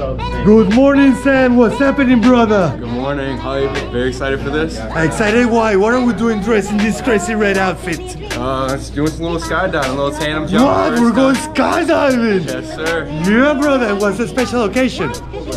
Good morning, Sam. What's happening, brother? Good morning. Hype. Very excited for this. Excited? Why? What are we doing dressed in this crazy red outfit? Uh, let's do some little skydiving, a little tandem jump. What? We're going skydiving. Yes, sir. Yeah, brother. What's the special occasion?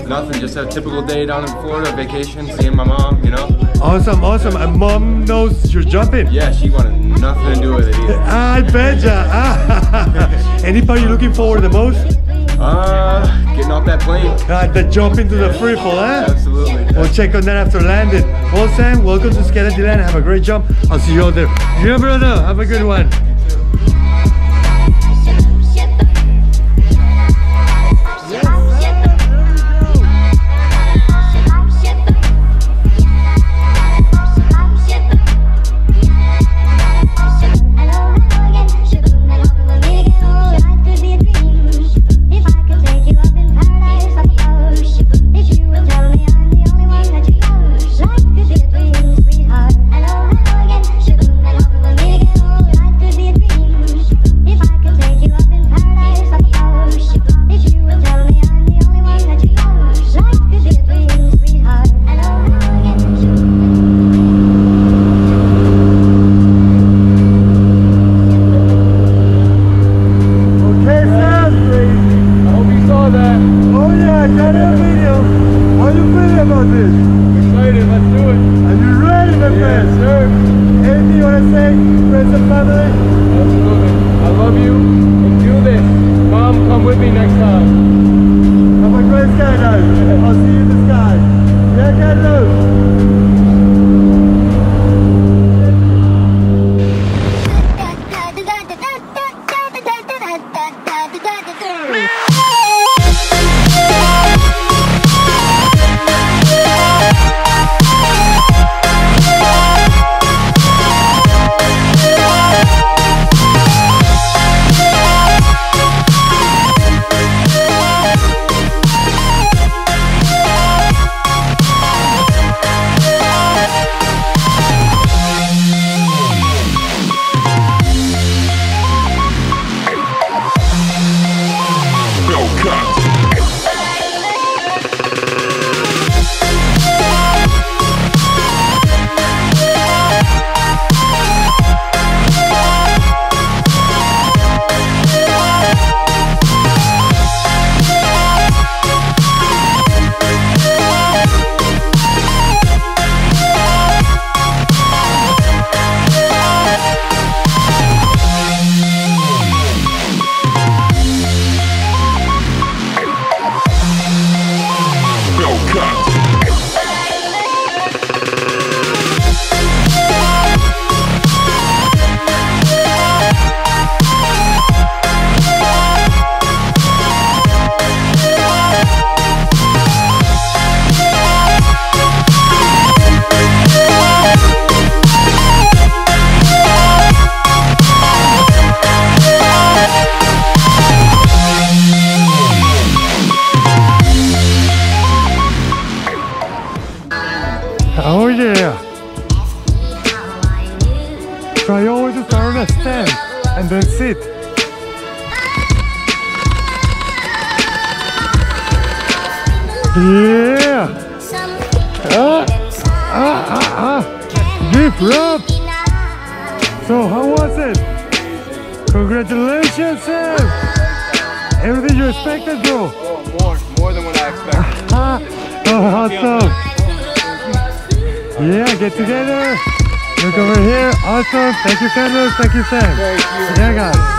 Nothing. Just a typical day down in Florida, vacation, seeing my mom. You know. Awesome, awesome. And mom knows you're jumping. Yeah, she wanted nothing to do with it either. I betcha. Ah. Any part you're looking forward the most? Uh, getting off that plane. Uh, the jump into the free fall, huh? Absolutely. We'll check on that after landing. Well, Sam, welcome to Skydive DeLand. Have a great jump. I'll see you out there. Yeah, brother. Have a good one. Yes, sir. Anything you wanna say, friends and family? Absolutely. I love you. Let's do this. Mom, come with me next time. Have a great skydive. I'll see you in the sky. Yeah, Carlos. Oh and then sit. Yeah. Ah, ah, ah, ah. Deep rub. So how was it? Congratulations, Sam. Everything you expected, bro. Oh, more, more than what I expected. Ah, oh, awesome. Yeah, get together. Look over here. Awesome. Thank you, Carlos. Thank you, Sam. Thank you. Yeah, guys.